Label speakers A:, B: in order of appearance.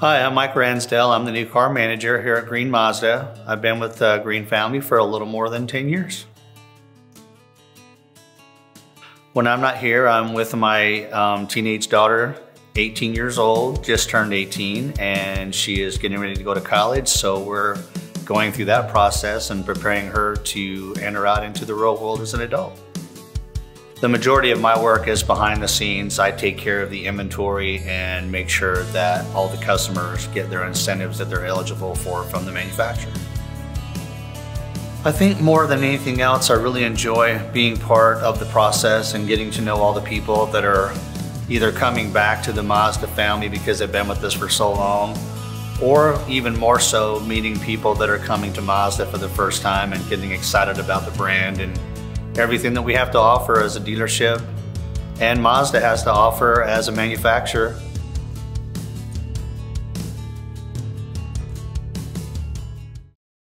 A: Hi, I'm Mike Ransdell. I'm the new car manager here at Green Mazda. I've been with the Green family for a little more than 10 years. When I'm not here, I'm with my um, teenage daughter, 18 years old, just turned 18, and she is getting ready to go to college. So we're going through that process and preparing her to enter out into the real world as an adult. The majority of my work is behind the scenes. I take care of the inventory and make sure that all the customers get their incentives that they're eligible for from the manufacturer. I think more than anything else, I really enjoy being part of the process and getting to know all the people that are either coming back to the Mazda family because they've been with us for so long, or even more so, meeting people that are coming to Mazda for the first time and getting excited about the brand and everything that we have to offer as a dealership and Mazda has to offer as a manufacturer